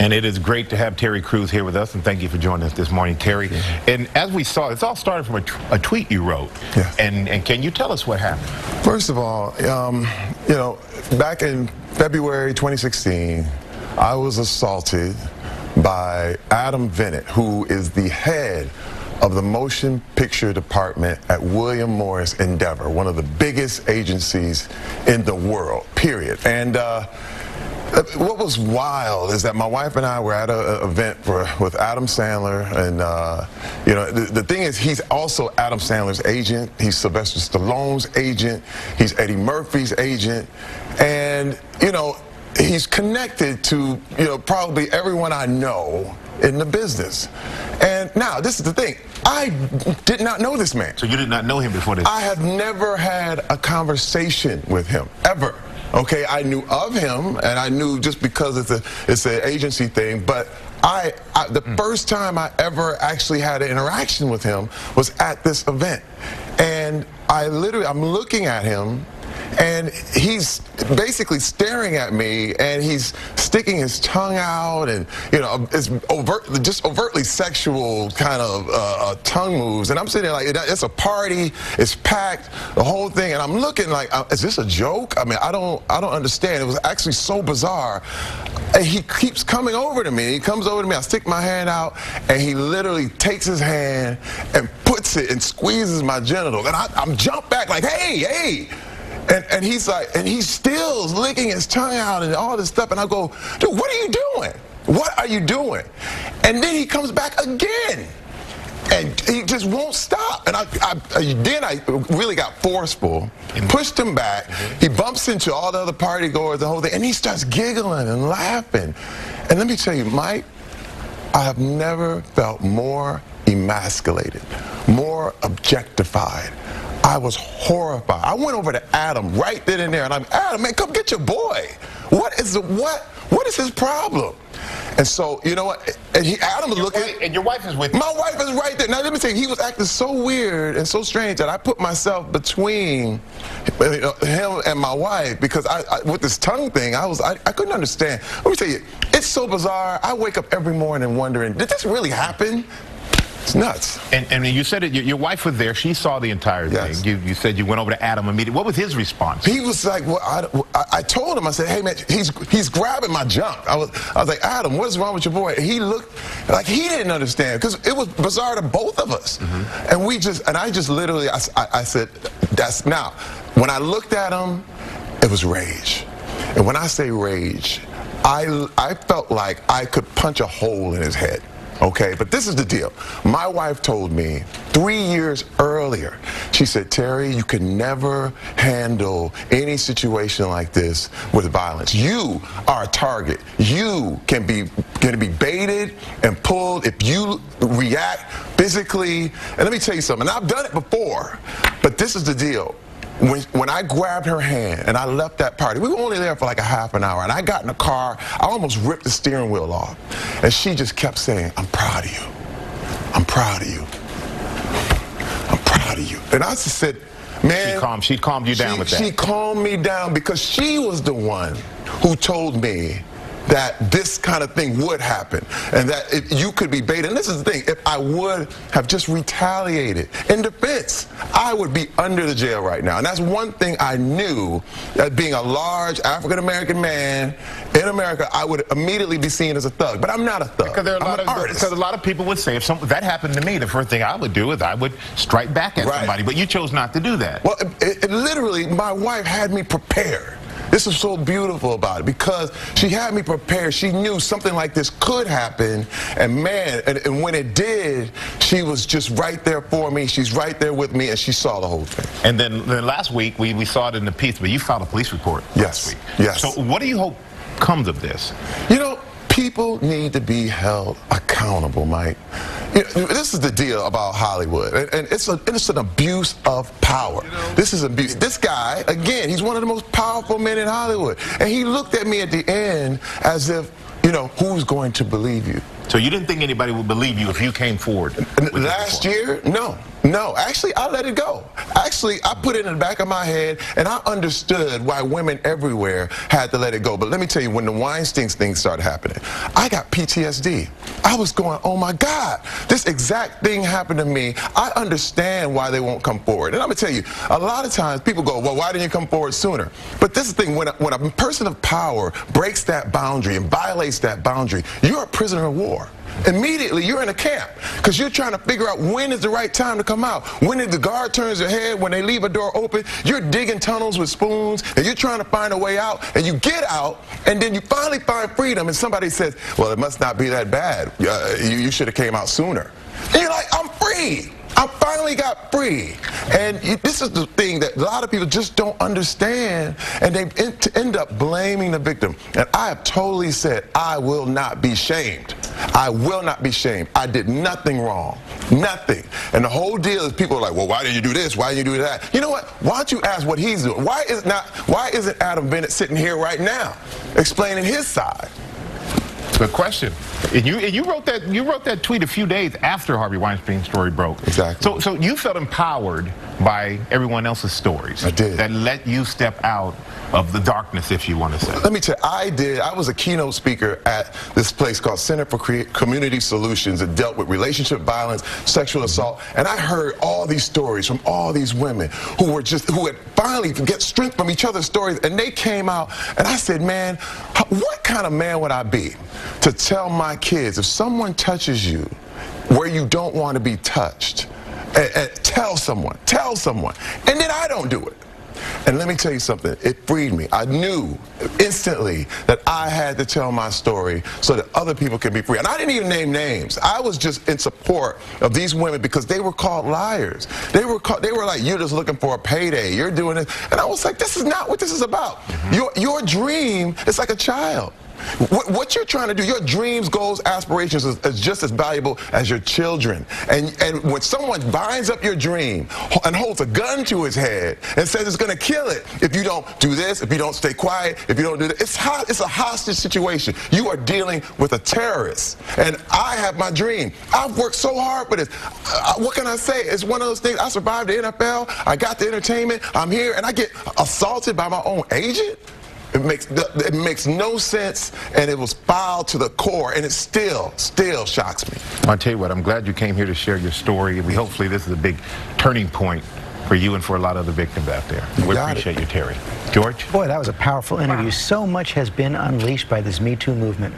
And it is great to have Terry Crews here with us, and thank you for joining us this morning, Terry. Yeah. And as we saw, it's all started from a, a tweet you wrote. Yeah. And, and can you tell us what happened? First of all, um, you know, back in February 2016, I was assaulted by Adam Venit, who is the head of the motion picture department at William Morris Endeavor, one of the biggest agencies in the world, period. And uh, what was wild is that my wife and I were at an event for, with Adam Sandler, and uh, you know the, the, thing is he's also Adam Sandler's agent. He's Sylvester Stallone's agent. He's Eddie Murphy's agent, and you know he's connected to you know probably everyone I know in the business. And now this is the thing. I did not know this man. So you did not know him before this? I have never had a conversation with him ever. Okay, I knew of him, and I knew just because it's a it's an agency thing. But I, I the mm. first time I ever actually had an interaction with him was at this event, and I literally I'm looking at him and he's basically staring at me and he's sticking his tongue out and you know it's overt just overtly sexual kind of uh, uh, tongue moves. And i'm sitting there like it's a party. It's packed the whole thing. And i'm looking like uh, is this a joke? I mean i don't i don't understand. It was actually so bizarre. And he keeps coming over to me. He comes over to me. I stick my hand out and he literally takes his hand and puts it and squeezes my genitals and I, i'm jump back like hey hey and, and he's like, and he's still licking his tongue out and all this stuff. And I go, dude, what are you doing? What are you doing? And then he comes back again. And he just won't stop. And I, I, then I really got forceful, pushed him back. He bumps into all the other party goers, the whole thing, and he starts giggling and laughing. And let me tell you, Mike, I have never felt more emasculated, more objectified, I was horrified. I went over to Adam right then and there, and I'm Adam, man, come get your boy. What is the what? What is his problem? And so, you know what? And he, Adam was looking. Wife, and your wife is with you. My wife is right there. Now, let me tell you, he was acting so weird and so strange that I put myself between uh, him and my wife because I, I with this tongue thing, I was I, I couldn't understand. Let me tell you, it's so bizarre. I wake up every morning wondering, did this really happen? It's nuts. And, and you said it, your, your, wife was there. She saw the entire yes. thing. You, you, said you went over to Adam immediately. What was his response? He was like, well, I, I, told him, I said, hey, man, he's, he's grabbing my junk. I was, I was like, Adam, what's wrong with your boy? And he looked like he didn't understand because it was bizarre to both of us. Mm-hmm. And we just, and I just literally, I, I said, that's, now, when I looked at him, it was rage. And when I say rage, I, I felt like I could punch a hole in his head. Okay, but this is the deal. My wife told me three years earlier, she said, Terry, you can never handle any situation like this with violence. You are a target. You can be going to be baited and pulled if you react physically. And let me tell you something, I've done it before, but this is the deal when, when I grabbed her hand and I left that party, we were only there for like a half an hour, and I got in the car, I almost ripped the steering wheel off. And she just kept saying, I'm proud of you. I'm proud of you. I'm proud of you. And I just said, man. She calmed, she calmed you down she, with that. She calmed me down because she was the one who told me that this kind of thing would happen and that it, you could be baited. And this is the thing, if I would have just retaliated in defense, I would be under the jail right now. And that's one thing I knew that being a large African American man in America, I would immediately be seen as a thug. But I'm not a thug. Because there are a lot, of, because a lot of people would say if some, that happened to me, the first thing I would do is I would strike back at right. somebody. But you chose not to do that. Well, it, it, literally, my wife had me prepared. This is so beautiful about it because she had me prepared. She knew something like this could happen. And man, and, and, when it did, she was just right there for me. She's right there with me, and she saw the whole thing. And then, then last week, we, we saw it in the piece, but you filed a police report yes. last week. Yes. So what do you hope comes of this? You know, people need to be held accountable, Mike. You know, this is the deal about Hollywood, and, and it's, a, it's an abuse of power. You know? This is abuse. This guy, again, he's one of the most powerful men in Hollywood, and he looked at me at the end as if, you know, who's going to believe you? So you didn't think anybody would believe you if you came forward? Last year, no. No, actually, I let it go. Actually, I put it in the back of my head, and I understood why women everywhere had to let it go. But let me tell you, when the Weinstein thing started happening, I got PTSD. I was going, oh my God, this exact thing happened to me. I understand why they won't come forward. And I'm gonna tell you, a lot of times people go, well, why didn't you come forward sooner? But this is the thing, when a, when a person of power breaks that boundary and violates that boundary, you're a prisoner of war immediately you're in a camp because you're trying to figure out when is the right time to come out. When did the guard turns their head, when they leave a door open, you're digging tunnels with spoons and you're trying to find a way out and you get out and then you finally find freedom and somebody says, well, it must not be that bad. Uh, you, you should have came out sooner. And you're like, I'm free. I finally got free. And this is the thing that a lot of people just don't understand, and they end up blaming the victim. And I have totally said, I will not be shamed. I will not be shamed. I did nothing wrong. Nothing. And the whole deal is people are like, well, why did you do this? Why did you do that? You know what? Why don't you ask what he's doing? Why is not why isn't Adam Venit sitting here right now explaining his side? Good question. And you and you wrote that you wrote that tweet a few days after Harvey Weinstein's story broke. Exactly. So so you felt empowered by everyone else's stories. I did. That let you step out of the darkness, if you want to say. Let me tell you, I did. I was a keynote speaker at this place called Center for Community Solutions that dealt with relationship violence, sexual assault, and I heard all these stories from all these women who were just who had finally get strength from each other's stories, and they came out, and I said, man, what kind of man would I be to tell my kids if someone touches you where you don't want to be touched? And, and tell someone, tell someone, and then I don't do it. And let me tell you something, it freed me. I knew instantly that I had to tell my story so that other people can be free. And I didn't even name names. I was just in support of these women because they were called liars. They were called, they were like, you're just looking for a payday. You're doing it. And I was like, this is not what this is about. Mm -hmm. Your, your dream is like a child. What, what, you're trying to do, your dreams, goals, aspirations is, is, just as valuable as your children. And, and when someone binds up your dream and holds a gun to his head and says it's going to kill it if you don't do this, if you don't stay quiet, if you don't do this, it's, ho- it's a hostage situation. You are dealing with a terrorist. And I have my dream. I've worked so hard for this. Uh, what can I say? It's one of those things. I survived the NFL. I got the entertainment. I'm here and I get assaulted by my own agent. It makes it makes no sense, and it was filed to the core, and it still still shocks me. I'll tell you what. I'm glad you came here to share your story. We hopefully this is a big turning point for you and for a lot of the victims out there. We appreciate it. you, Terry. George. Boy, that was a powerful interview. So much has been unleashed by this Me Too movement.